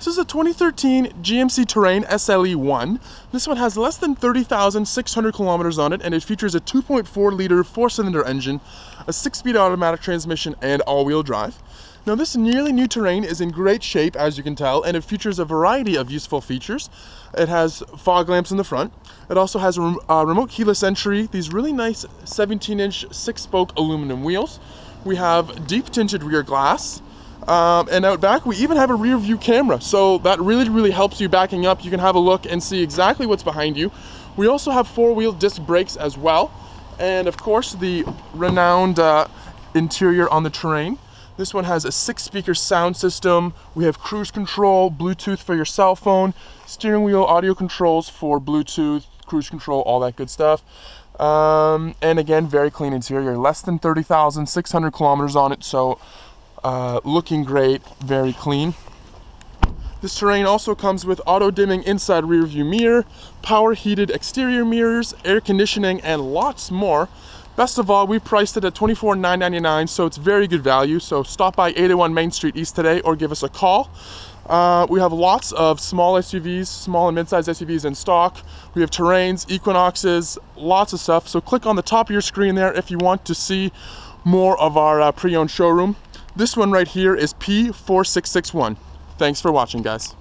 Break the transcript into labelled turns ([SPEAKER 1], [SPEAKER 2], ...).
[SPEAKER 1] This is a 2013 GMC Terrain SLE1. This one has less than 30,600 kilometers on it and it features a 2.4 liter four cylinder engine, a six speed automatic transmission and all wheel drive. Now this nearly new Terrain is in great shape as you can tell and it features a variety of useful features. It has fog lamps in the front. It also has a uh, remote keyless entry, these really nice 17 inch six spoke aluminum wheels. We have deep tinted rear glass. Um, and out back, we even have a rear view camera. So that really, really helps you backing up. You can have a look and see exactly what's behind you. We also have four wheel disc brakes as well. And of course, the renowned uh, interior on the terrain. This one has a six speaker sound system. We have cruise control, Bluetooth for your cell phone, steering wheel audio controls for Bluetooth, cruise control, all that good stuff. Um, and again, very clean interior, less than 30,600 kilometers on it. So uh, looking great, very clean. This terrain also comes with auto dimming inside rear view mirror, power heated exterior mirrors, air conditioning, and lots more. Best of all, we priced it at $24,999, so it's very good value. So stop by 801 Main Street East today or give us a call. Uh, we have lots of small SUVs, small and mid-sized SUVs in stock. We have Terrains, Equinoxes, lots of stuff. So click on the top of your screen there if you want to see more of our uh, pre-owned showroom. This one right here is P4661. Thanks for watching, guys.